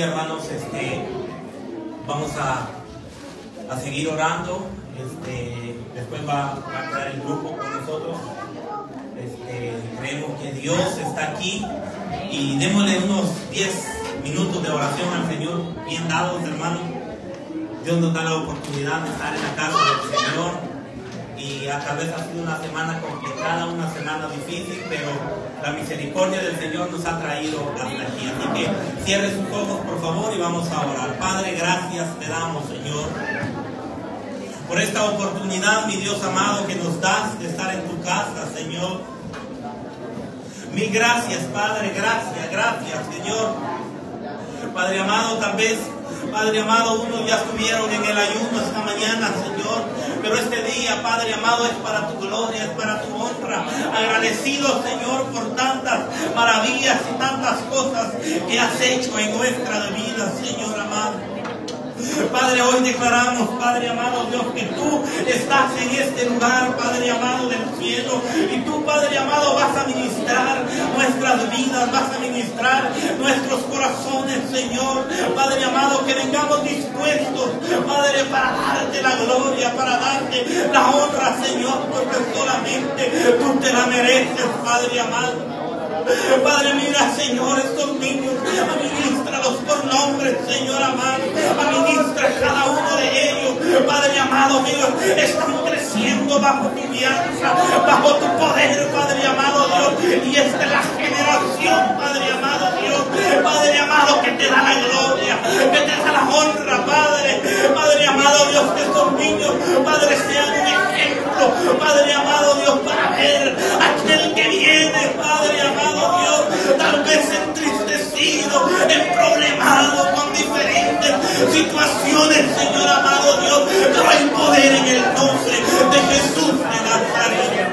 hermanos, este, vamos a, a seguir orando. Este, después va, va a quedar el grupo con nosotros. Este, creemos que Dios está aquí y démosle unos 10 minutos de oración al Señor, bien dados, hermanos. Dios nos da la oportunidad de estar en la casa del Señor tal vez ha sido una semana complicada, una semana difícil, pero la misericordia del Señor nos ha traído hasta aquí. Así que cierre sus ojos, por favor, y vamos a orar. Padre, gracias te damos, Señor, por esta oportunidad, mi Dios amado, que nos das de estar en tu casa, Señor. Mil gracias, Padre, gracias, gracias, Señor. Padre amado, tal vez, Padre amado, unos ya estuvieron en el ayuno esta mañana, Señor. Pero este día, Padre amado, es para tu gloria, es para tu honra. Agradecido, Señor, por tantas maravillas y tantas cosas que has hecho en nuestra vida, Señor amado. Padre, hoy declaramos, Padre amado Dios, que tú estás en este lugar, Padre amado del cielo. Y tú, Padre amado, vas a ministrar nuestras vidas, vas a ministrar nuestros corazones, Señor. Padre amado, que vengamos dispuestos, Padre, para darte la gloria, para darte la honra, Señor, porque solamente tú te la mereces, Padre amado. Padre, mira, Señor, estos niños, administralos por nombre, Señor amado. Administra cada uno de ellos, Padre amado, Dios. Están creciendo bajo tu guianza, bajo tu poder, Padre amado, Dios. Y esta es la generación, Padre amado, Dios. Padre amado, que te da la gloria, que te da la honra, Padre. Padre amado, Dios, que estos niños, Padre, sean un ejemplo, Padre amado, Dios, para ver aquel que viene, Padre amado. Dios, tal vez entristecido, emproblemado con diferentes situaciones, Señor amado Dios, pero hay poder en el nombre de Jesús de Nazaret.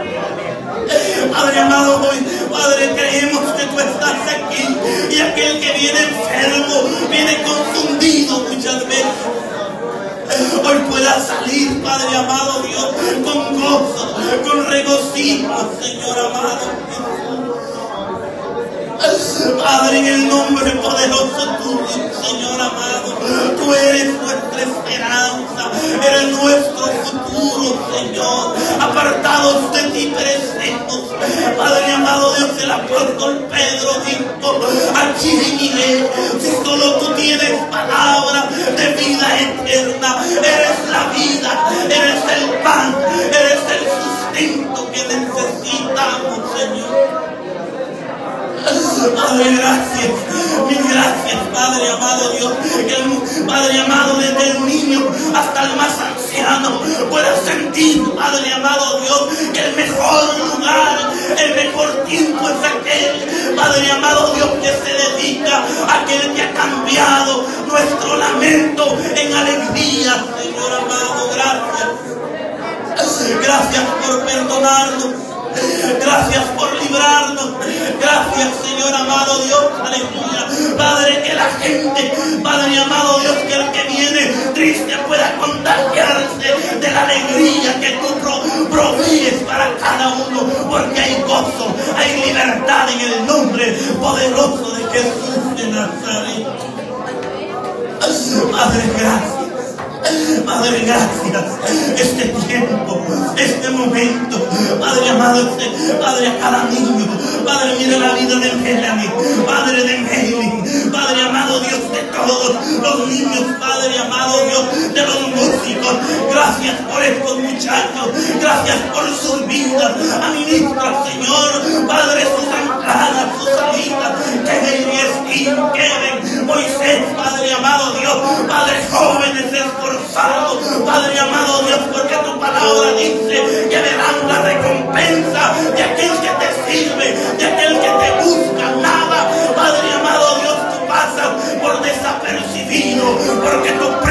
Padre amado, hoy, Padre, creemos que tú estás aquí y aquel que viene enfermo, viene confundido muchas veces hoy pueda salir, Padre amado Dios, con gozo, con regocijo, Señor amado. Padre, en el nombre poderoso tuyo, Señor amado, tú eres nuestra esperanza, eres nuestro futuro, Señor. Apartados de ti perecemos. Padre amado Dios, el apóstol Pedro dijo, allí miré, si solo tú tienes palabra de vida eterna, eres la vida, eres el pan, eres el sustento que necesitamos, Señor. Padre, gracias, mil gracias, Padre amado Dios, que el Padre amado desde el niño hasta el más anciano pueda sentir, Padre amado Dios, que el mejor lugar, el mejor tiempo es aquel, Padre amado Dios, que se dedica a aquel que ha cambiado nuestro lamento en alegría, Señor amado, gracias. Gracias por perdonarnos. Gracias por librarnos. Gracias, Señor amado Dios. Aleluya. Padre, que la gente, Padre amado Dios, que el que viene triste pueda contagiarse de la alegría que tú pro- provees para cada uno. Porque hay gozo, hay libertad en el nombre poderoso de Jesús de Nazaret. Padre, gracias. Padre, gracias. Este tiempo, este momento, Padre amado, este- Padre, a cada niño, Padre, mira la vida de Melanie, Padre de Melly, Padre amado Dios de todos los niños, Padre amado Dios de los músicos. Gracias por estos muchachos, gracias por sus vidas. Administra, Señor, Padre, sus entradas, sus salidas, Kevin y Steve, Kevin, Moisés, Padre amado Dios, Padre jóvenes Padre amado Dios, porque tu palabra dice que verán la recompensa de aquel que te sirve, de aquel que te busca. Nada, Padre amado Dios, tú pasas por desapercibido, porque tú